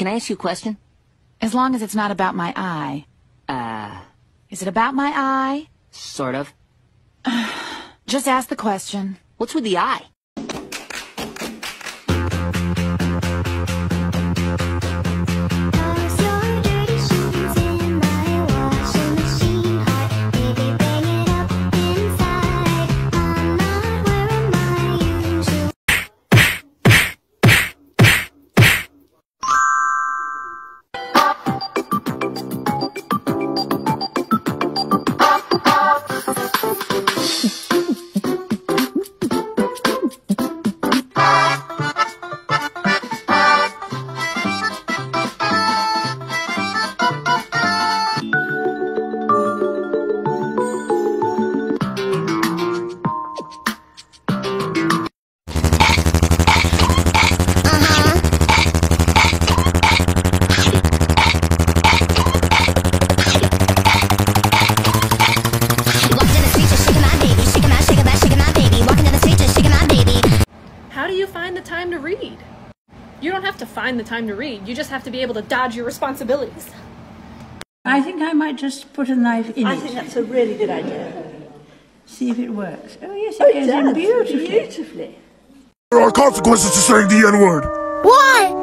Can I ask you a question? As long as it's not about my eye. Uh... Is it about my eye? Sort of. Just ask the question. What's with the eye? find the time to read. You just have to be able to dodge your responsibilities. I think I might just put a knife in I it. I think that's a really good idea. See if it works. Oh yes, oh, it oh, goes in beautifully. beautifully. There are consequences to saying the N-word. Why?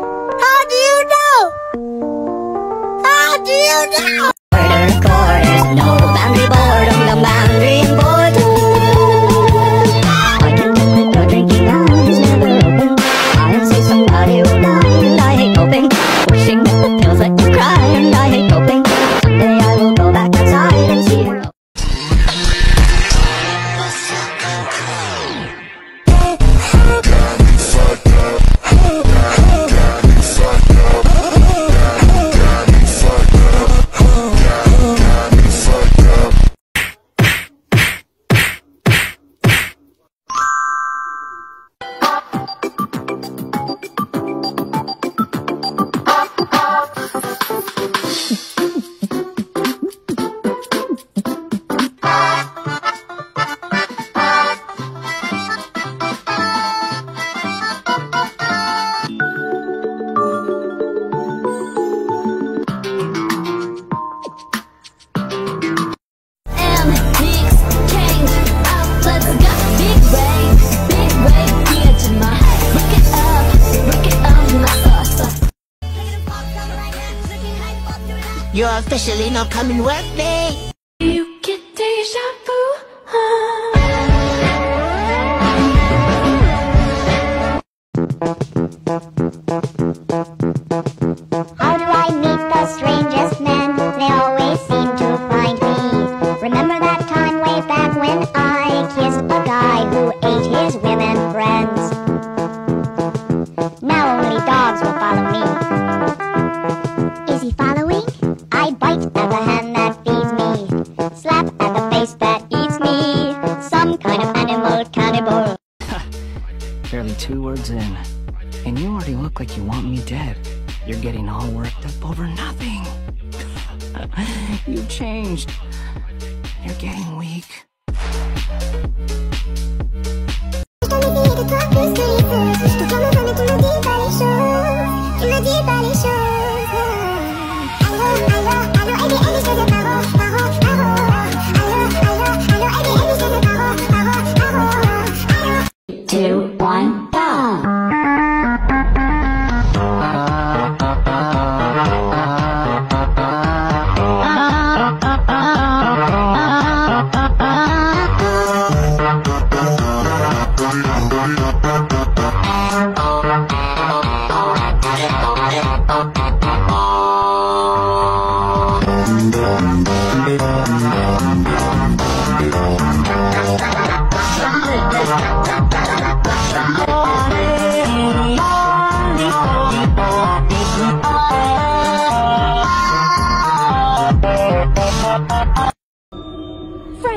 especially in upcoming workday.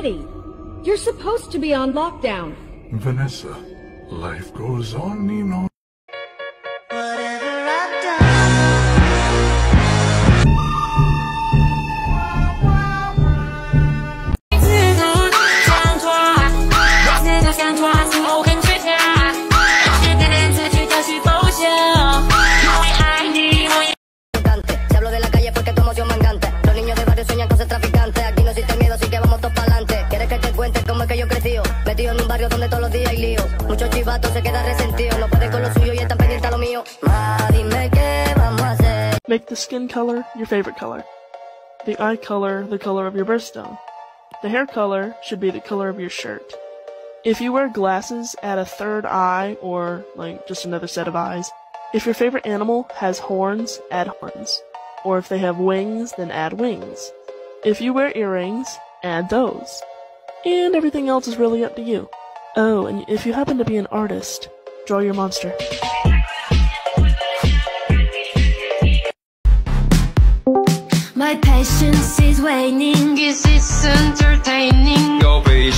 already. You're supposed to be on lockdown. Vanessa, life goes on, Nino. Se. No con lo suyo y están a lo mío. Ma, dime qué vamos a hacer. Make the skin color your favorite color. The eye color the color of your birthstone. The hair color should be the color of your shirt. If you wear glasses, add a third eye or like just another set of eyes. If your favorite animal has horns, add horns. Or if they have wings, then add wings. If you wear earrings, add those. And everything else is really up to you. Oh, and if you happen to be an artist, draw your monster. My patience is waning. Is this entertaining? Your patience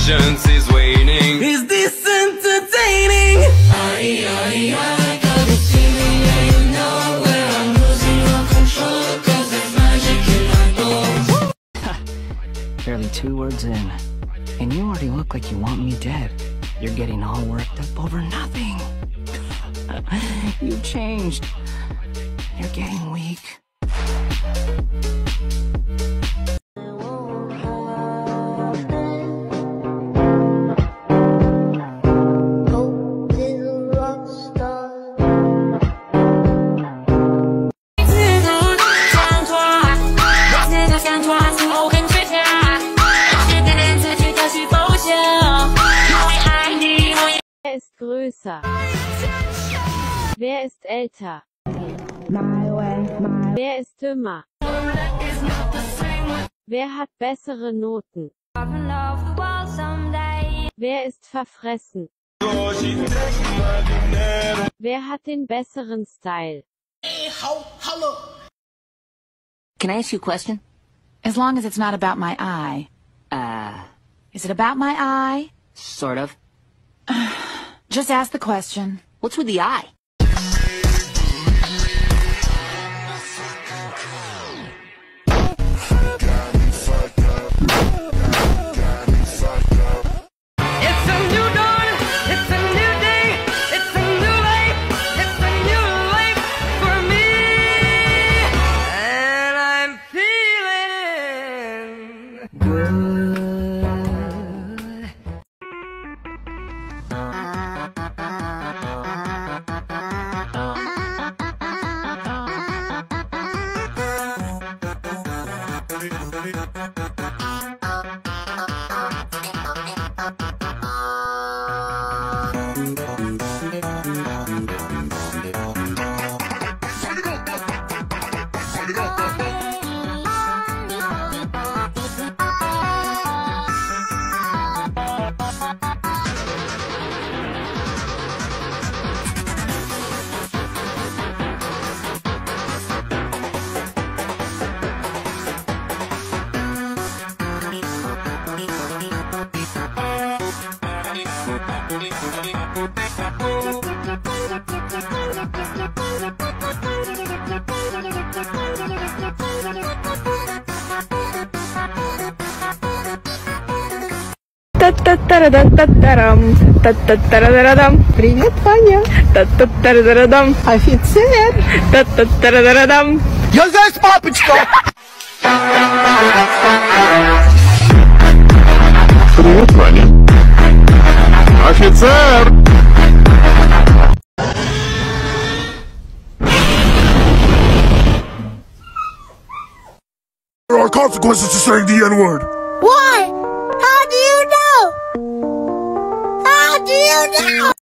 Wer ist dümmer? Wer hat bessere Noten? Wer ist verfressen? Wer hat den besseren Style? Can I ask you a question? As long as it's not about my eye. Uh, Is it about my eye? sort of. Just ask the question. What's with the eye? Та-та-тарадам-та-тарам. Та-та-тарадарадам. Привет, Ваня. Та-та-тарадарадам. Офицер. Та-та-тарадарадам. Я здесь, папочка! Привет, Ваня. Офицер! There are consequences to saying the N word. Why?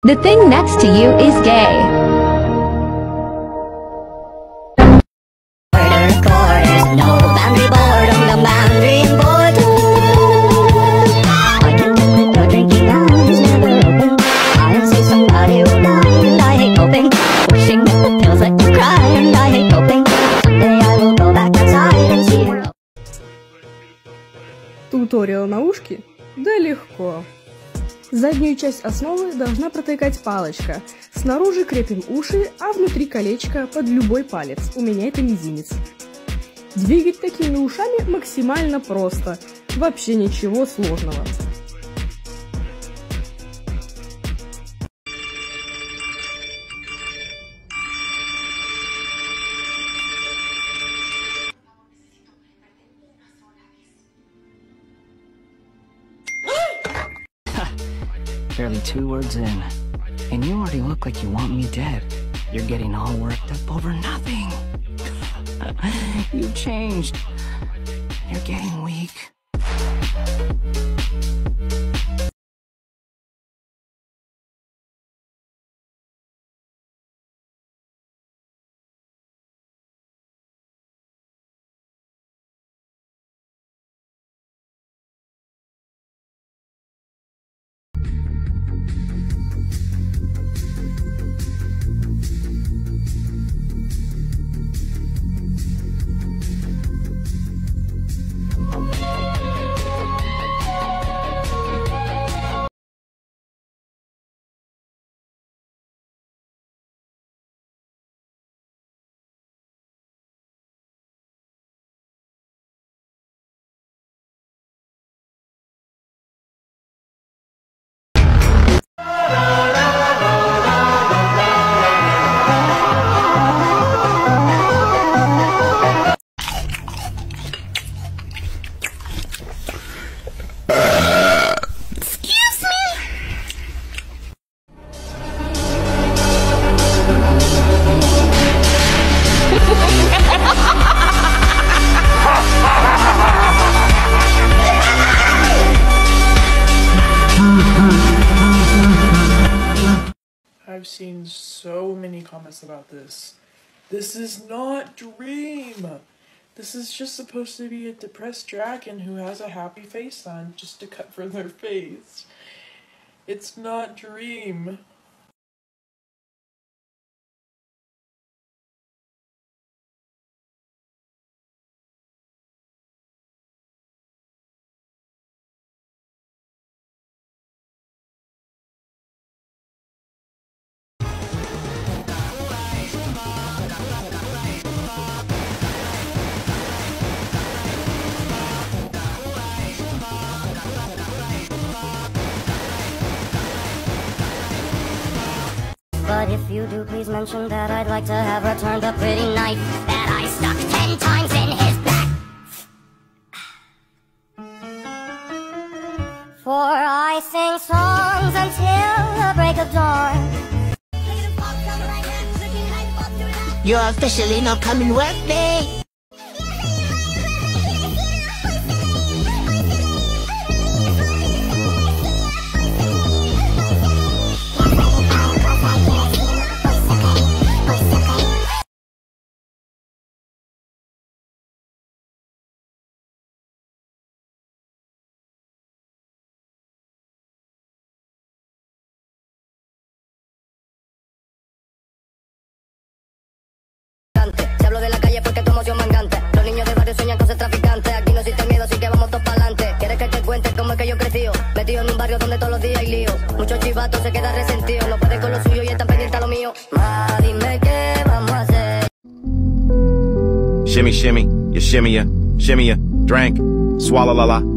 The thing next to you is gay. Заднюю часть основы должна протыкать палочка. Снаружи крепим уши, а внутри колечко под любой палец. У меня это мизинец. Двигать такими ушами максимально просто. Вообще ничего сложного. Two words in. And you already look like you want me dead. You're getting all worked up over nothing. You've changed. You're getting weak. Seen so many comments about this. This is not Dream! This is just supposed to be a depressed dragon who has a happy face on just to cut for their face. It's not Dream. But if you do, please mention that I'd like to have returned a pretty knife that I stuck ten times in his back. For I sing songs until the break of dawn. You're officially not coming with me. Donde todos los días hay lío. Muchos chivatos se quedan resentidos. No pueden con lo suyo y están pendientes a lo mío. Ma, dime qué vamos a hacer. Shimmy, shimmy, you shimmy ya, shimmy ya, drink, swallow la la,